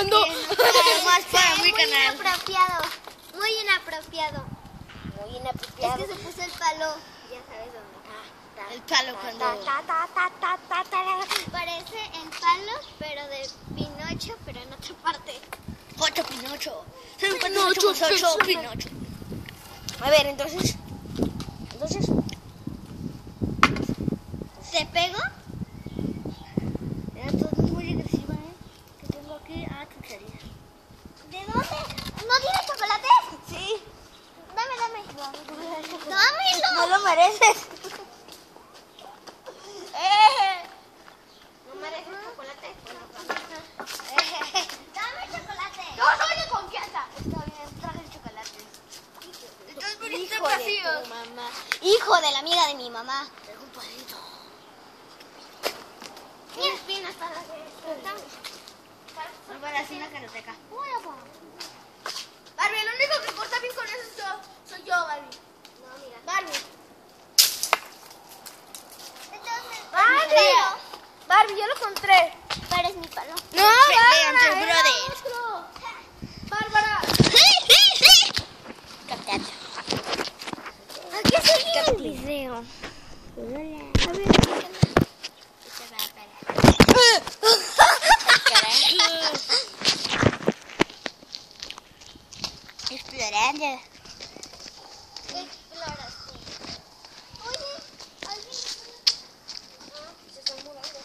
grabando. Más para mi muy inapropiado. Muy inapropiado. Muy Es inapropiado. que se puso el palo. Ya sabes dónde. El palo cuando... Ta, ta, ta, ta, ta, ta, ta. Parece el palo, pero de Pinocho, pero en otra parte. Ocho Pinocho. Pinocho, Pinocho. Pinocho. A ver, entonces... Entonces... ¿Se pegó? Era todo muy agresiva, ¿eh? Que chuchería. ¿De dónde? ¿No tiene chocolate? Sí. Dame, dame. Dámelo. No lo mereces. Eh. ¿No me dejes chocolate? Dame chocolate. No soy de confianza. Está bien, traje el chocolate. Entonces viniste Hijo de vacío. mamá. Hijo de la amiga de mi mamá. Tengo un palito. Tienes espinas para No para así una caroteca. Barbie, único que corta bien con eso soy yo, soy yo Barbie. No, mira. Barbie. Entonces, Barbie. Barbie, yo lo encontré. Pares mi palo. No, Pelea entre Bárbara, era brothers. otro. Bárbara. Aquí sigue el video. A ver. Explorando. Exploración. Oye, ¿alguien? No, se están mudando.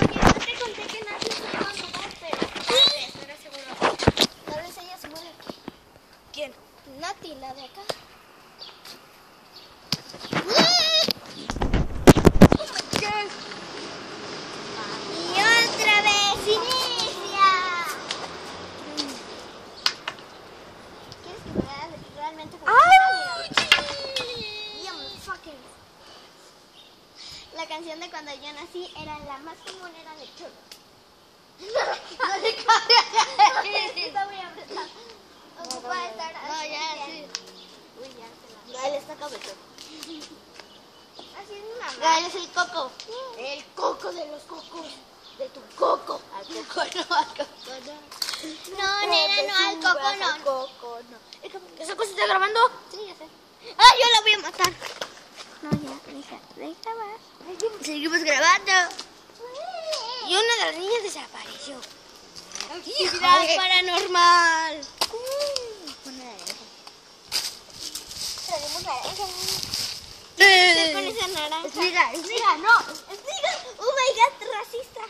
Oye, no te conté que Nati se iba a mudar, pero no era seguro. Tal vez ella se muere. ¿Quién? Nati, la de acá. Y otra vez inicia. ¿Quieres que me vea realmente como Yum, fucking. La canción de cuando yo nací era la más común, era de churro. No le cabe. Está muy apretado. Ocupa estar No, así ya, sí. Uy, ya se la. Gael está cabezón. Así es mi mamá. Gael es el coco. El coco de los cocos. De tu coco. Al coco no, al coco no. No, nena, no, al coco Al no. coco no. ¿Esa cosa está grabando? Sí, ya sé. ¡Ah, yo la voy a matar! No, ya, deja, deja más. Seguimos grabando. Y una de las niñas desapareció. Actividad paranormal. Traemos naranja. Eh. ¿Qué con esa naranja? Explica, explica, no. Oh my god, racista.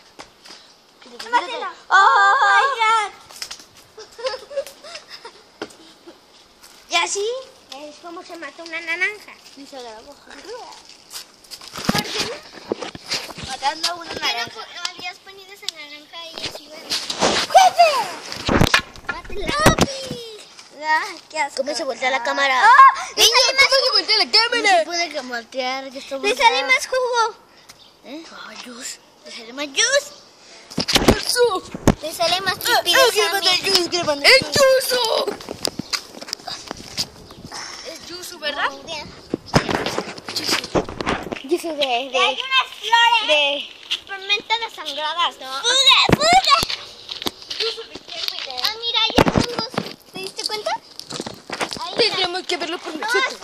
Mátelo. Oh my god. Y así es como se mata una naranja. Y se grabó. ¿Por qué no? Matando a una Pero naranja. po- habías ponido esa naranja y así. ¡Jefe! Mátela. Ah, qué asco. ¿Cómo se voltea la cámara? Le sale más, ¿Cómo se voltea la No cámara? se puede está le sale más jugo. ¿Eh? Ay, juice. ¿Le sale más juice? ¡Eso! Le sale más Ah, ah, de grabando zombie. el juice, grabando ¡El juice. Yusu! Yusu, ¿verdad? Muy bien. Juice de... Hay de... unas flores. de... Fermenta desangradas, ¿no? ¡Fuga, fuga! Ah, mira, hay hongos. ¿Te diste cuenta? Ahí. Tendríamos que verlo por No, nosotros.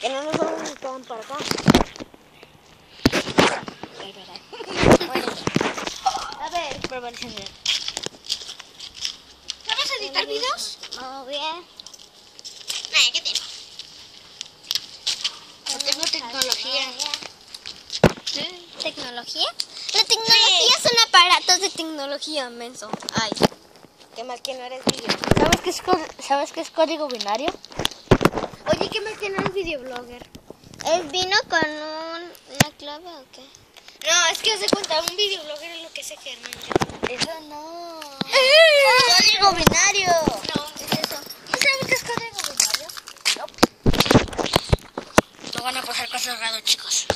Que no nos vamos a quedar para acá. A ver, prepárense. ¿Sabes editar videos? Muy bien. Nah, ¿qué tengo? No tengo tecnología. ¿Tecnología? La tecnología son aparatos de tecnología, menso. Ay. ¿Qué más que no eres video? ¿Sabes qué es, co- ¿Sabes qué es código binario? Oye, ¿qué más que no es videoblogger? ¿Es vino con un, una clave o qué? No, es que hace cuenta, un videoblogger es lo que hace Germán. Eso no. ¡Eh! Código binario. No, es eso. ¿No sabes qué es código binario? No cosas raras, chicos.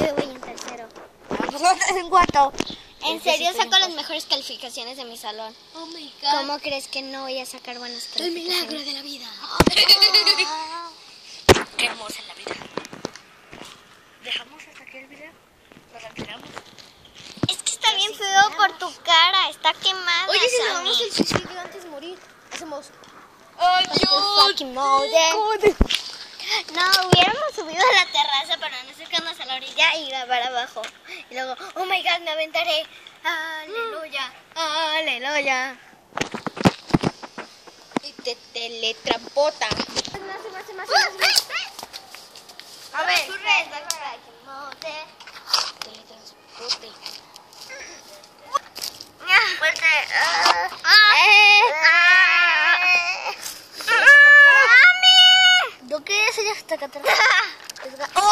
Yo voy en tercero. En cuarto. En serio saco las mejores calificaciones de mi salón. Oh my god. ¿Cómo crees que no voy a sacar buenas El calificaciones? milagro de la vida. Qué hermosa la vida. ¿Dejamos hasta aquí el video? ¿Nos retiramos? Es que está bien feo por tu cara, está quemada. Oye, si nos vamos el suicidio antes de morir, hacemos. ¡Ay, Fucking mode. No, hubiéramos subido a la terraza para no acercarnos a la orilla y grabar abajo. Y luego, oh my god, me aventaré. Aleluya, aleluya. Y te teletransporta. Más, más, más, más. A ver. Fuerte. hasta acá.